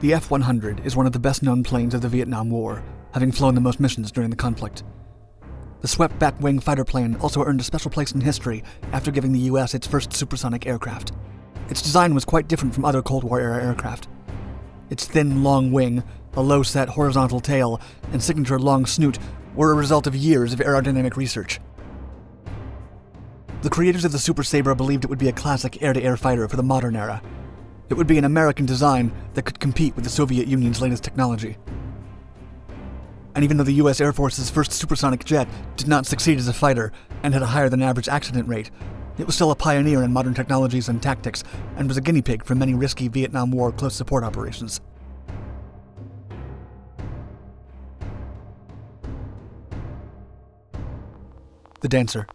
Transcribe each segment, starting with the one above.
The F 100 is one of the best known planes of the Vietnam War, having flown the most missions during the conflict. The swept back wing fighter plane also earned a special place in history after giving the US its first supersonic aircraft. Its design was quite different from other Cold War era aircraft. Its thin, long wing, a low set horizontal tail, and signature long snoot were a result of years of aerodynamic research. The creators of the Super Sabre believed it would be a classic air to air fighter for the modern era, it would be an American design that could compete with the Soviet Union's latest technology. And even though the US Air Force's first supersonic jet did not succeed as a fighter and had a higher than average accident rate, it was still a pioneer in modern technologies and tactics and was a guinea pig for many risky Vietnam War close support operations. The Dancer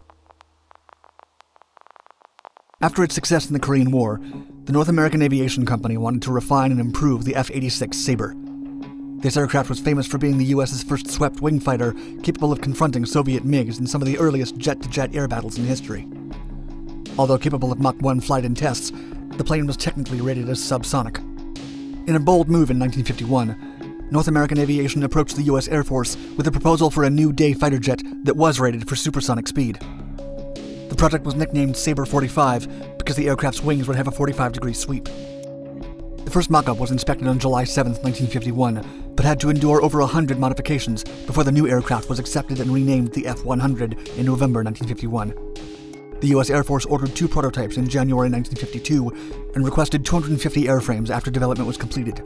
after its success in the Korean War, the North American Aviation Company wanted to refine and improve the F 86 Sabre. This aircraft was famous for being the US's first swept wing fighter capable of confronting Soviet MiGs in some of the earliest jet to jet air battles in history. Although capable of Mach 1 flight and tests, the plane was technically rated as subsonic. In a bold move in 1951, North American Aviation approached the US Air Force with a proposal for a new day fighter jet that was rated for supersonic speed. The project was nicknamed Sabre 45 because the aircraft's wings would have a 45 degree sweep. The first mock up was inspected on July 7, 1951, but had to endure over 100 modifications before the new aircraft was accepted and renamed the F 100 in November 1951. The U.S. Air Force ordered two prototypes in January 1952 and requested 250 airframes after development was completed.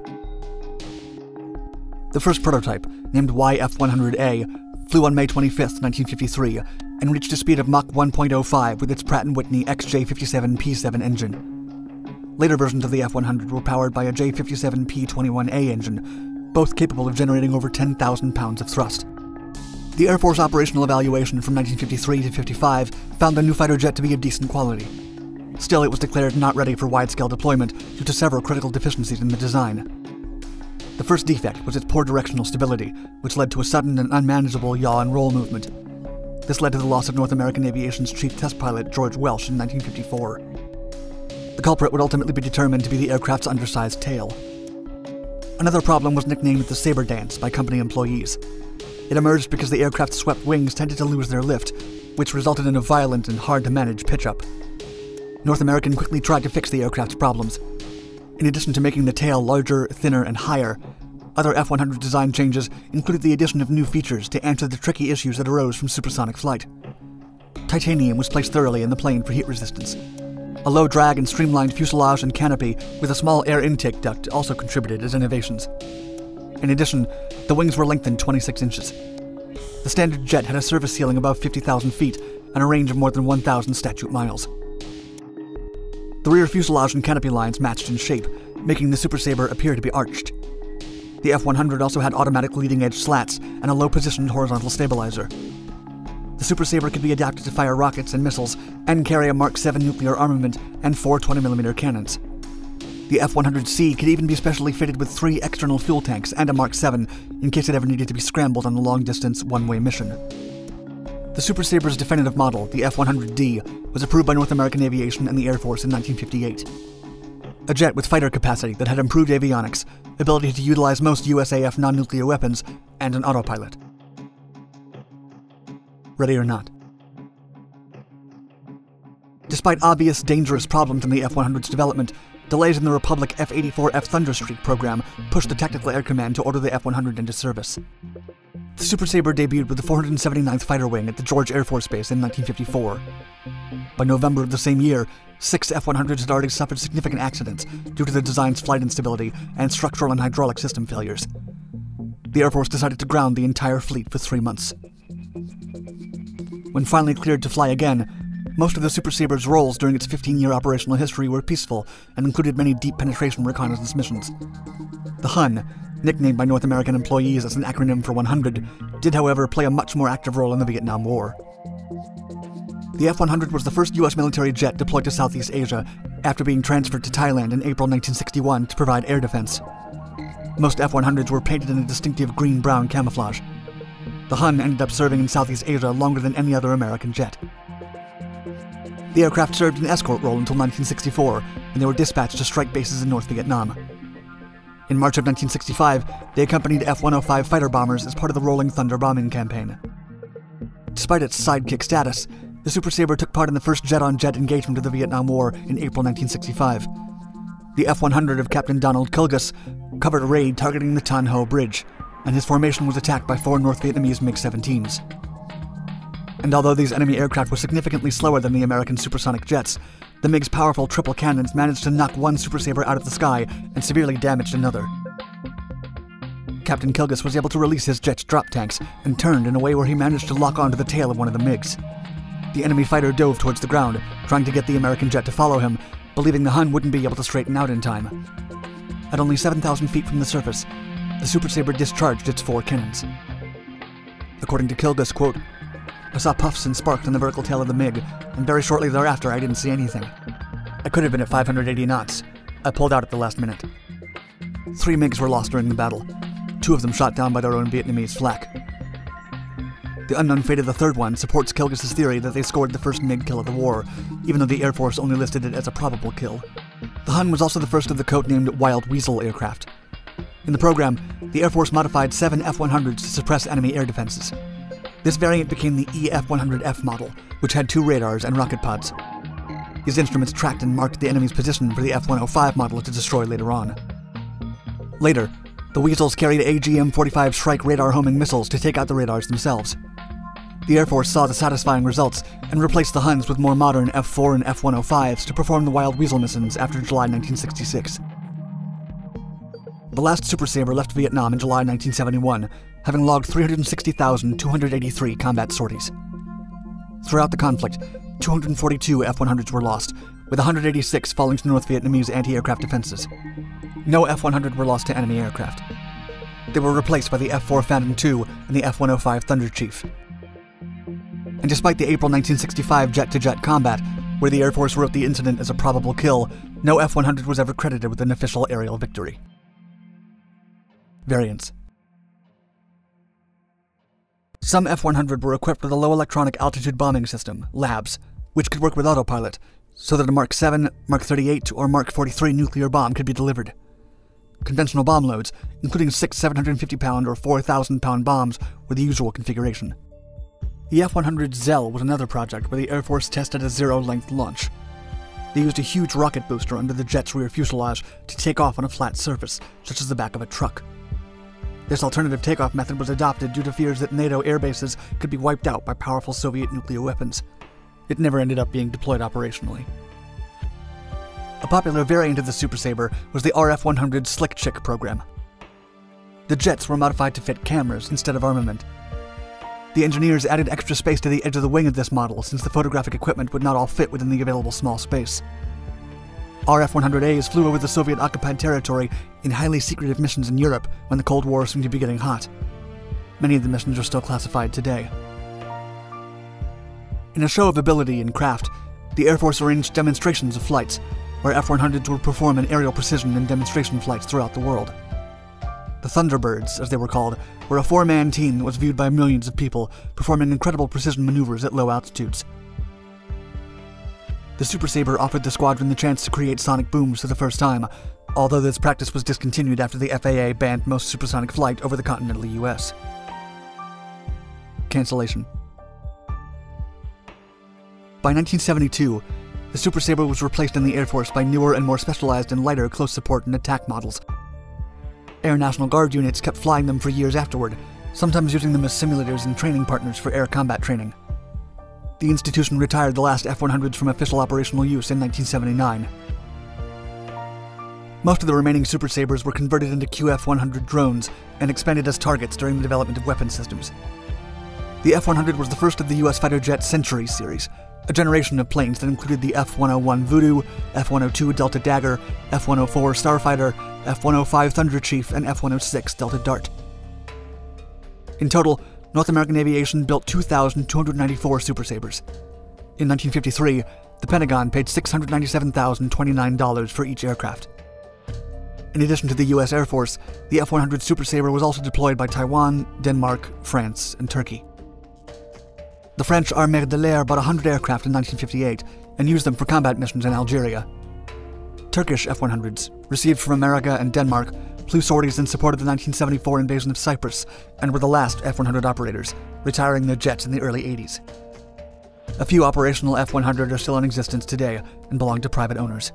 The first prototype, named YF 100A, flew on May 25, 1953, and reached a speed of Mach 1.05 with its Pratt & Whitney XJ57P7 engine. Later versions of the F-100 were powered by a J57P21A engine, both capable of generating over 10,000 pounds of thrust. The Air Force operational evaluation from 1953 to 55 found the new fighter jet to be of decent quality. Still, it was declared not ready for wide-scale deployment due to several critical deficiencies in the design. The first defect was its poor directional stability, which led to a sudden and unmanageable yaw and roll movement. This led to the loss of North American Aviation's chief test pilot, George Welch, in 1954. The culprit would ultimately be determined to be the aircraft's undersized tail. Another problem was nicknamed the Sabre Dance by company employees. It emerged because the aircraft's swept wings tended to lose their lift, which resulted in a violent and hard to manage pitch up. North American quickly tried to fix the aircraft's problems. In addition to making the tail larger, thinner, and higher, other F 100 design changes included the addition of new features to answer the tricky issues that arose from supersonic flight. Titanium was placed thoroughly in the plane for heat resistance. A low drag and streamlined fuselage and canopy with a small air intake duct also contributed as innovations. In addition, the wings were lengthened 26 inches. The standard jet had a service ceiling above 50,000 feet and a range of more than 1,000 statute miles. The rear fuselage and canopy lines matched in shape, making the Super Sabre appear to be arched. The F 100 also had automatic leading edge slats and a low positioned horizontal stabilizer. The Super Sabre could be adapted to fire rockets and missiles and carry a Mark 7 nuclear armament and four 20mm cannons. The F 100C could even be specially fitted with three external fuel tanks and a Mark 7 in case it ever needed to be scrambled on a long distance, one way mission. The Super Sabre's definitive model, the F 100D, was approved by North American Aviation and the Air Force in 1958 a jet with fighter capacity that had improved avionics, ability to utilize most USAF non nuclear weapons, and an autopilot. Ready or not. Despite obvious dangerous problems in the F 100's development, delays in the Republic F 84F Thunderstreak program pushed the Tactical Air Command to order the F 100 into service. The Super Sabre debuted with the 479th Fighter Wing at the George Air Force Base in 1954. By November of the same year, six F 100s had already suffered significant accidents due to the design's flight instability and structural and hydraulic system failures. The Air Force decided to ground the entire fleet for three months. When finally cleared to fly again, most of the Super Sabre's roles during its 15 year operational history were peaceful and included many deep penetration reconnaissance missions. The Hun, nicknamed by North American employees as an acronym for 100, did, however, play a much more active role in the Vietnam War. The F 100 was the first U.S. military jet deployed to Southeast Asia after being transferred to Thailand in April 1961 to provide air defense. Most F 100s were painted in a distinctive green brown camouflage. The Hun ended up serving in Southeast Asia longer than any other American jet. The aircraft served an escort role until 1964, when they were dispatched to strike bases in North Vietnam. In March of 1965, they accompanied F 105 fighter bombers as part of the Rolling Thunder bombing campaign. Despite its sidekick status, the Super Sabre took part in the first jet on jet engagement of the Vietnam War in April 1965. The F 100 of Captain Donald Kilgus covered a raid targeting the Thanh Hoa Bridge, and his formation was attacked by four North Vietnamese MiG 17s. And although these enemy aircraft were significantly slower than the American supersonic jets, the MiG's powerful triple cannons managed to knock one Super Sabre out of the sky and severely damaged another. Captain Kilgus was able to release his jet's drop tanks and turned in a way where he managed to lock onto the tail of one of the MiGs. The enemy fighter dove towards the ground, trying to get the American jet to follow him, believing the Hun wouldn't be able to straighten out in time. At only 7,000 feet from the surface, the Super Sabre discharged its four cannons. According to Kilgus, quote, I saw puffs and sparks on the vertical tail of the MiG, and very shortly thereafter I didn't see anything. I could have been at 580 knots. I pulled out at the last minute. Three MiGs were lost during the battle, two of them shot down by their own Vietnamese flak. The unknown fate of the third one supports Kilgus' theory that they scored the first MiG kill of the war, even though the Air Force only listed it as a probable kill. The Hun was also the first of the codenamed Wild Weasel aircraft. In the program, the Air Force modified seven F 100s to suppress enemy air defenses. This variant became the EF 100F model, which had two radars and rocket pods. These instruments tracked and marked the enemy's position for the F 105 model to destroy later on. Later, the Weasels carried AGM 45 Shrike radar homing missiles to take out the radars themselves. The Air Force saw the satisfying results and replaced the Huns with more modern F 4 and F 105s to perform the Wild Weasel missions after July 1966. The last Super Sabre left Vietnam in July 1971, having logged 360,283 combat sorties. Throughout the conflict, 242 F 100s were lost, with 186 falling to North Vietnamese anti aircraft defenses. No F 100 were lost to enemy aircraft. They were replaced by the F 4 Phantom II and the F 105 Thunderchief. And despite the April 1965 jet to jet combat, where the Air Force wrote the incident as a probable kill, no F 100 was ever credited with an official aerial victory. Variants Some F 100 were equipped with a low electronic altitude bombing system, LABS, which could work with autopilot, so that a Mark 7, Mark 38, or Mark 43 nuclear bomb could be delivered. Conventional bomb loads, including six 750 pound or 4,000 pound bombs, were the usual configuration. The F 100 Zell was another project where the Air Force tested a zero length launch. They used a huge rocket booster under the jet's rear fuselage to take off on a flat surface, such as the back of a truck. This alternative takeoff method was adopted due to fears that NATO air bases could be wiped out by powerful Soviet nuclear weapons. It never ended up being deployed operationally. A popular variant of the Super Sabre was the RF 100 Slick Chick program. The jets were modified to fit cameras instead of armament. The engineers added extra space to the edge of the wing of this model since the photographic equipment would not all fit within the available small space. RF 100As flew over the Soviet occupied territory in highly secretive missions in Europe when the Cold War seemed to be getting hot. Many of the missions are still classified today. In a show of ability and craft, the Air Force arranged demonstrations of flights, where F 100s would perform in aerial precision in demonstration flights throughout the world. The Thunderbirds, as they were called, were a four man team that was viewed by millions of people, performing incredible precision maneuvers at low altitudes. The Super Sabre offered the squadron the chance to create sonic booms for the first time, although this practice was discontinued after the FAA banned most supersonic flight over the continental US. Cancellation. By 1972, the Super Sabre was replaced in the Air Force by newer and more specialized and lighter close support and attack models. Air National Guard units kept flying them for years afterward, sometimes using them as simulators and training partners for air combat training. The institution retired the last F 100s from official operational use in 1979. Most of the remaining Super Sabres were converted into QF 100 drones and expanded as targets during the development of weapon systems. The F 100 was the first of the US fighter jet Century series, a generation of planes that included the F 101 Voodoo, F 102 Delta Dagger, F 104 Starfighter, F 105 Thunderchief, and F 106 Delta Dart. In total, North American Aviation built 2,294 Super Sabres. In 1953, the Pentagon paid $697,029 for each aircraft. In addition to the US Air Force, the F 100 Super Sabre was also deployed by Taiwan, Denmark, France, and Turkey. The French Armée de l'Air bought 100 aircraft in 1958 and used them for combat missions in Algeria. Turkish F 100s, received from America and Denmark, flew sorties in support of the 1974 invasion of Cyprus and were the last F 100 operators, retiring their jets in the early 80s. A few operational F 100 are still in existence today and belong to private owners.